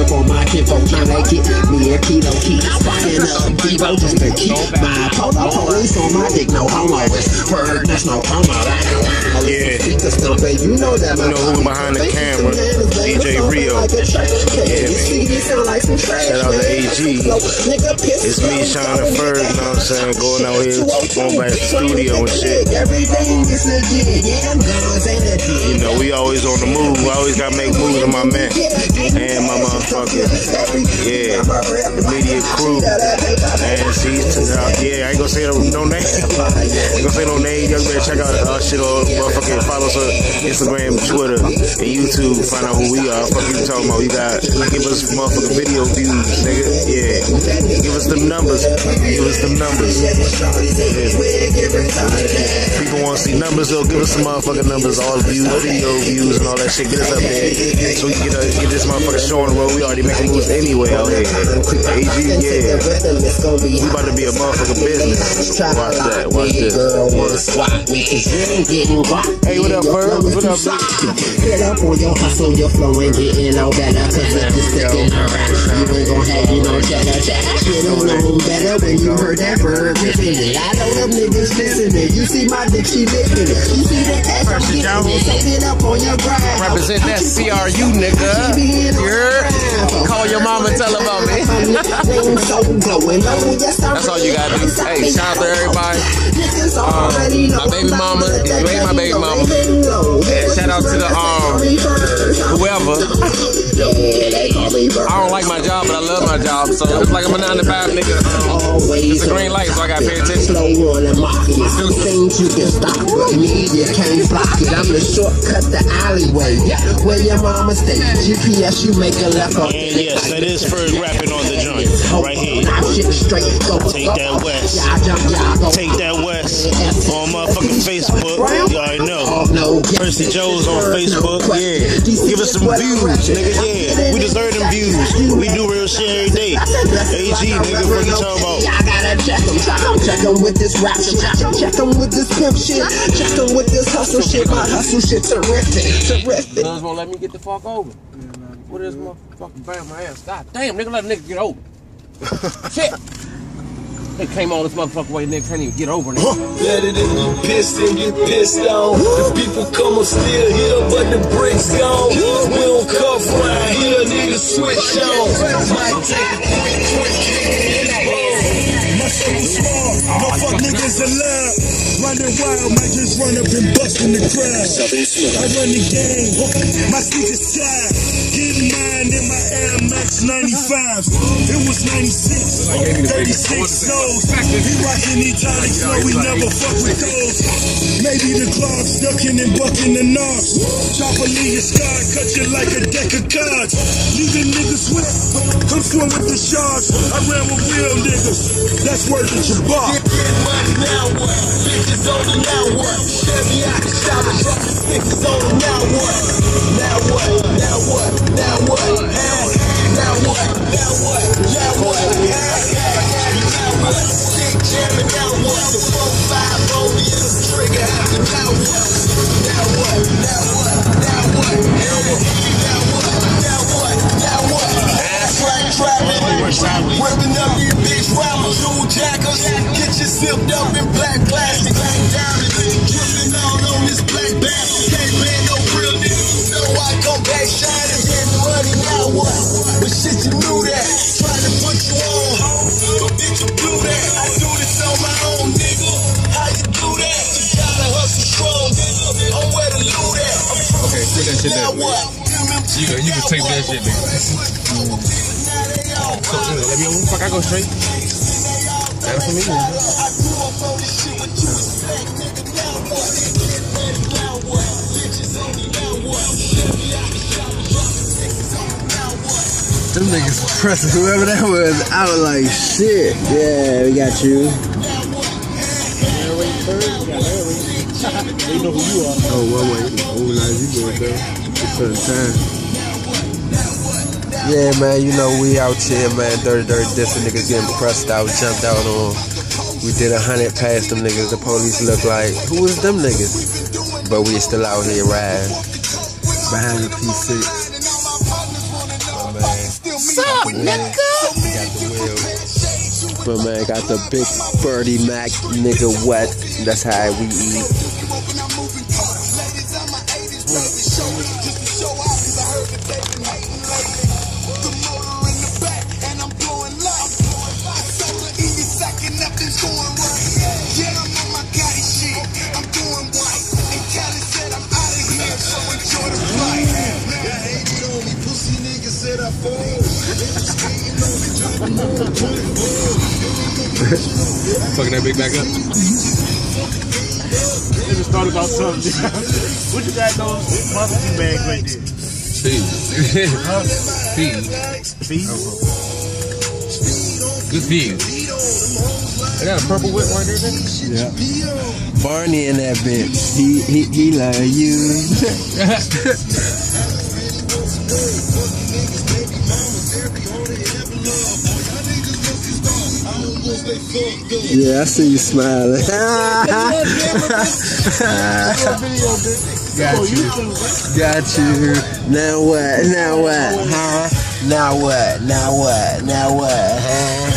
up on my kinfolk trying to get me and kilo key. Fucking up Devo just to keep my polo police on my dick. No homo, it's word, that's no promo. Yeah. And you know that. You know who's behind the camera? DJ Rio. Yeah, man. Shout out to AG. It's me, Shawn the Ferg, you know what I'm saying? Going out here, going back to the studio and shit. Everything is legit, yeah, I'm know, we always on the move. We always gotta make moves with my man. And my motherfucker. Yeah. The media crew. And see, uh, yeah, I ain't gonna say no, no name. I ain't gonna say no name. Y'all better check out our shit on motherfucking follow us on Instagram, Twitter, and YouTube. Find out who we are. Fuck you talking about. You got give us motherfucking video views, nigga. Yeah. Give us them numbers. Give us them numbers. Yeah. People want to see numbers, though. Give us some motherfucking numbers. All views, video views, and all that shit. Get us up there. So we can get, a, get this motherfucker show on the road. We already making moves anyway out here. AG, yeah. We about to be a motherfucking business. Watch that. Watch this. Hey, what up, Ferg? What up, Get up on your hustle, your flow ain't getting no better. Cause if you sticking around, you ain't gon' have you no cheddar. Shit ain't no better when you heard that bird ripping it. I know them niggas listening. You see my dick, she Represent that CRU, nigga. Call your mama, tell her about. That's all you gotta do. Hey, shout out to everybody. Um, my baby mama, you ain't my baby mama. And shout out to the um whoever. I don't like my job, but I love my job. So it's like I'm a nine to five nigga. Um, it's a green light, so I gotta pay attention. Some things you can stop, but me you can't block it. I'm the shortcut, the alleyway. Where your mama stay. GPS, you make a left on. And yes, that is Ferg rapping on the joint. Right here. Take that west. Take that west. On motherfucking Facebook. You already know. Oh, Percy Jones on Facebook. Yeah. Give us some views, nigga. Yeah. We deserve them views. We do real shit every day. AG, nigga. What you talking about? I gotta check them, check them, check them with this rap shit, check them with this pimp shit, check them with this hustle shit. My hustle shit terrific, terrific. Guns won't let me get the fuck over. What is motherfucking bang my ass? God damn, nigga, let a nigga get over. Shit. They came on this motherfucker way, nigga can't even get over it. Better than you pissed and get pissed on. The people come on still here, but the bricks gone. We don't cuff right here, niggas switch on. Might take a quick, quick kick My circle small, no fuck niggas allowed. Running wild, might just run up and bust in the crowd. I run the game, my sneakers tied. Getting mine in my Air Max 95s. It was 96, 36 lows. We rocking Italian snow, we never fuck with those. Maybe the clogs ducking and bucking the knobs. Chopper leave your scar, cut you like a deck of cards. Leave a nigga sweat, come swim with the sharks. I ran with real niggas, that's worth it, your bar. Get money now what? Bitches on the now what? Chevy out the shower, drop the stickers on the? Now what? Now that shit now down. You can, you can take that shit, nigga. So, uh, let me know fuck I go straight. That's for me. nigga. Them niggas pressing whoever that was. I was like, shit. Yeah, we got you. Oh, well, wait. Oh, nice. You though. It's the time. Yeah, man, you know, we out here, man. Dirty, dirty, different niggas getting pressed out, jumped out on. We did a hundred past them niggas. The police look like, who is them niggas? But we still out here riding behind the P6. My man. What's up, nigga? The wheel. But man, got the big birdie Mac, nigga. What? That's how we eat. Fucking that big back up. Just thought about something. what you got those mustard bags right there? Speed. Speed. Feet? Good speed. They got a purple whip right there, nigga. Barney in that bitch. He he he love you. Yeah, I see you smiling. Got you. Got you. Now what? Now what? Huh? Now what? Now what? Now what? Huh?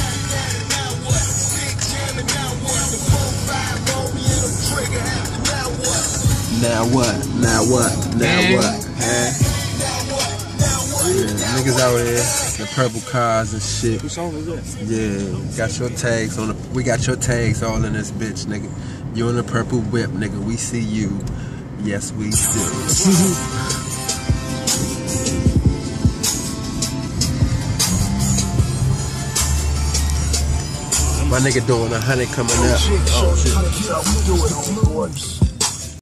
Now what? Now what? Now what? Huh? Yeah, niggas out here, the purple cars and shit. What song is that? Yeah, got your tags on the. We got your tags all in this bitch, nigga. You in the purple whip, nigga. We see you. Yes, we do. My nigga doing a hundred coming up. Oh shit. Oh,